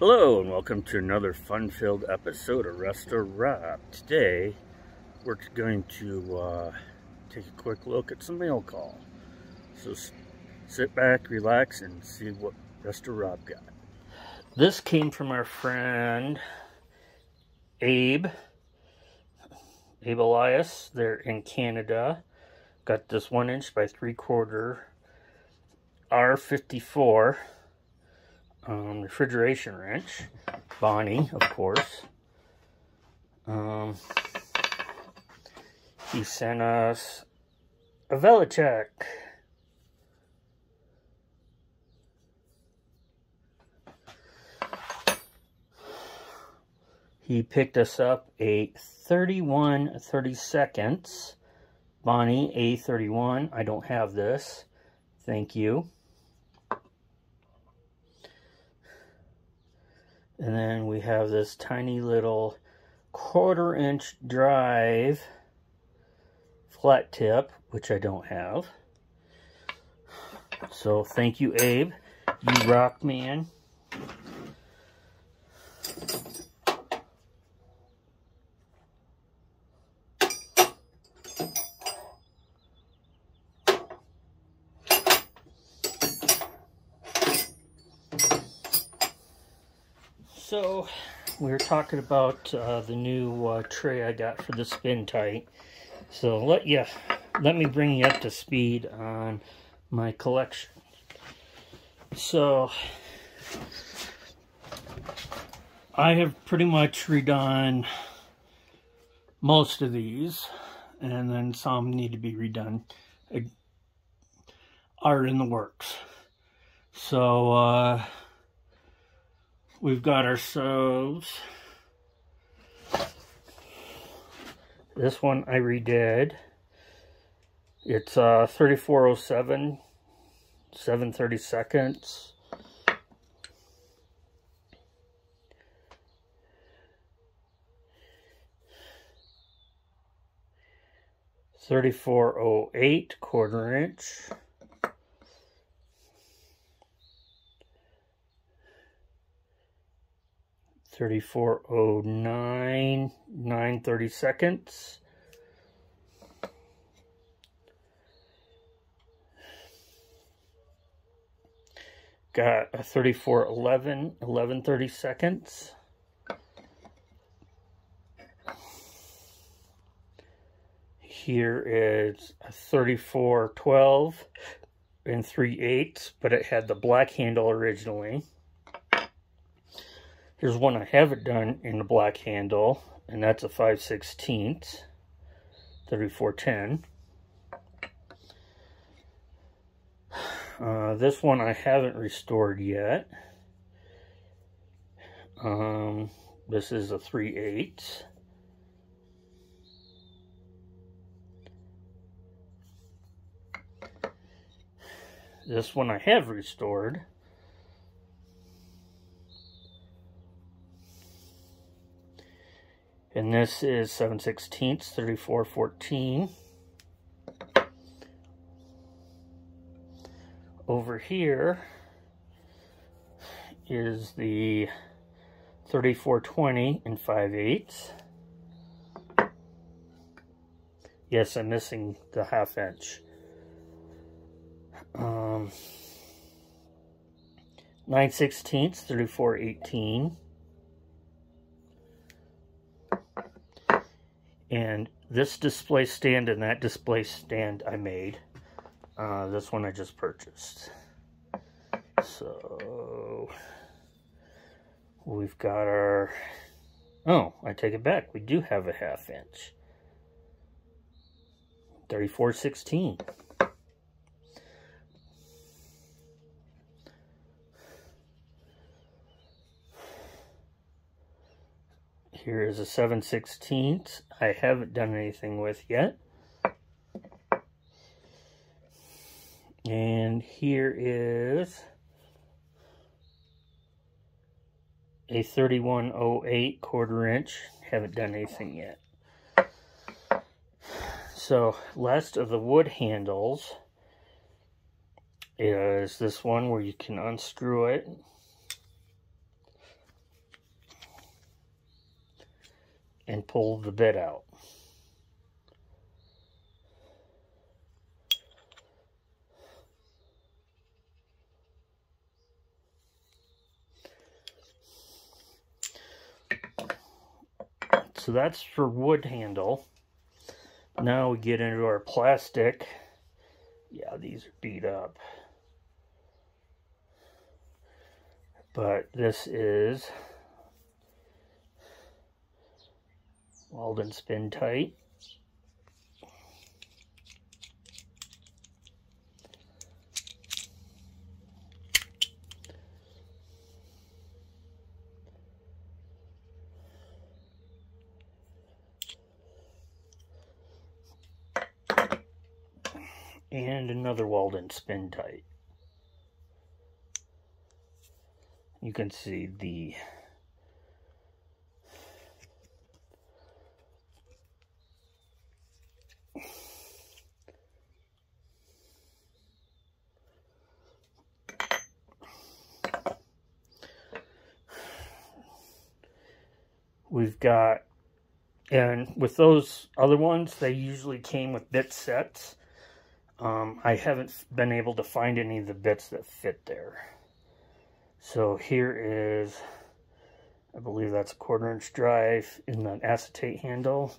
Hello and welcome to another fun-filled episode of Resto-Rob. Today we're going to uh, take a quick look at some mail call. So sit back, relax, and see what Resto-Rob got. This came from our friend Abe, Abe Elias. They're in Canada. Got this one inch by three quarter R54 um, refrigeration wrench. Bonney, of course. Um, he sent us a Velchek. He picked us up a 31 30 seconds Bonney A31. I don't have this. Thank you. And then we have this tiny little quarter inch drive flat tip, which I don't have. So thank you, Abe. You rock, man. So, we were talking about uh, the new uh, tray I got for the Spintite. So let you let me bring you up to speed on my collection. So I have pretty much redone most of these, and then some need to be redone. Are in the works. So. Uh, we've got ourselves this one I redid. It's uh, 3407, 730 seconds. Thirty-four oh eight quarter inch. 3409, 930 seconds. Got a 3411, 1130 seconds. Here is a 3412 and 3 eighths, but it had the black handle originally. Here's one I haven't done in the black handle, and that's a 5 16 3410. Uh, this one I haven't restored yet. Um, this is a 3 8 This one I have restored. And this is 7 16 3414. Over here is the 3420 and 5 eighths. Yes, I'm missing the half inch. Um, 9 16 3418. And this display stand and that display stand I made. Uh, this one I just purchased. So, we've got our... Oh, I take it back. We do have a half inch. 3416. Here is a 7 16 I haven't done anything with yet. And here is a 3108 quarter inch. Haven't done anything yet. So, last of the wood handles is this one where you can unscrew it and pull the bit out. So that's for wood handle. Now we get into our plastic. Yeah, these are beat up. But this is Walden Spintite. and another Walden Spintite. You can see the We've got, and with those other ones, they usually came with bit sets. Um, I haven't been able to find any of the bits that fit there. So here is, I believe that's a quarter inch drive in the acetate handle.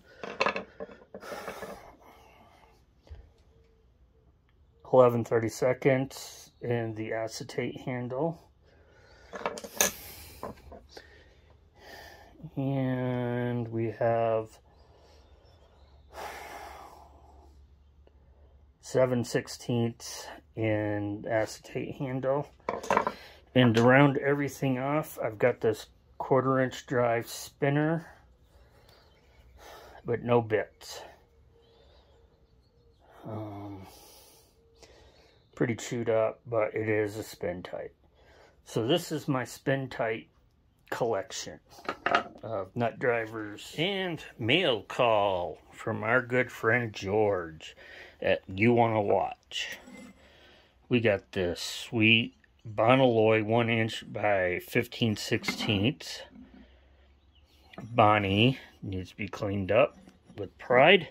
11 30 seconds in the acetate handle. And we have 7 sixteenths in acetate handle. And to round everything off, I've got this quarter inch drive spinner, but no bits. Um, pretty chewed up, but it is a Spintite. So this is my Spintite collection of nut drivers and mail call from our good friend George at You Wanna Watch. We got this sweet Bonaloy 1 inch by 15 16ths. Bonney needs to be cleaned up with pride.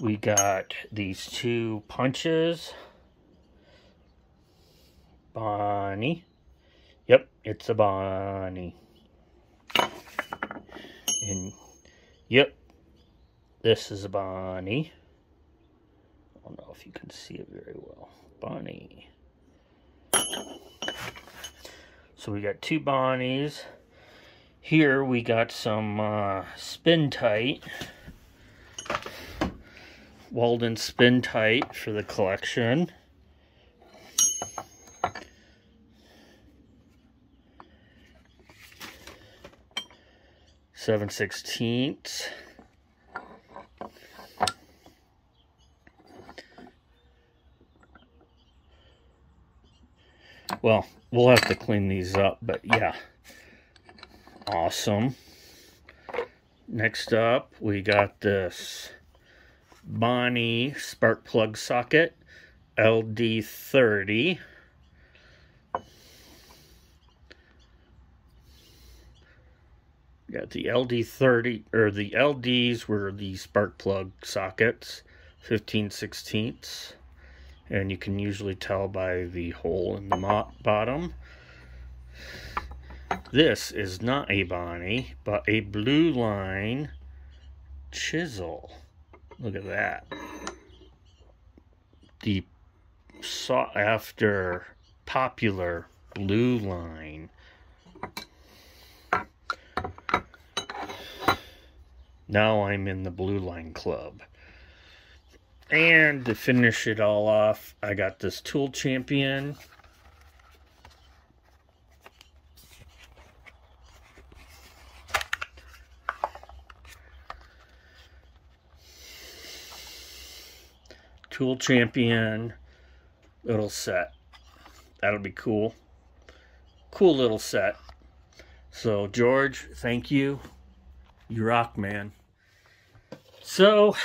We got these two punches. Bonney. Yep, it's a Bonney. And, yep, this is a Bonney. I don't know if you can see it very well. Bonney. So we got two Bonneys. Here we got some uh, Spintite. Walden Spintite for the collection. Seven sixteenths. Well, we'll have to clean these up, but yeah. Awesome. Next up, we got this Bonney spark plug socket LD30. Got the LD30, or the LDs were the spark plug sockets, 15 16ths and you can usually tell by the hole in the bottom. This is not a Bonney, but a blue line chisel. Look at that. The sought after popular blue line. Now I'm in the blue line club. And to finish it all off, I got this Tool Champion. Tool Champion little set. That'll be cool. Cool little set. So, George, thank you. You rock, man. So,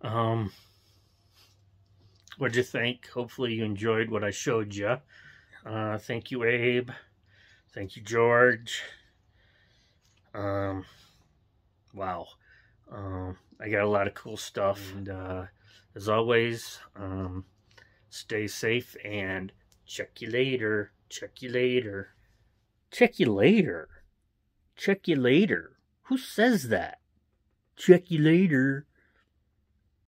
um, what'd you think? Hopefully you enjoyed what I showed you. Uh, thank you, Abe. Thank you, George. Um, wow. Um, I got a lot of cool stuff. And uh, as always, um, stay safe and check you later. Check you later. Check you later. Check you later. Who says that? Check you later.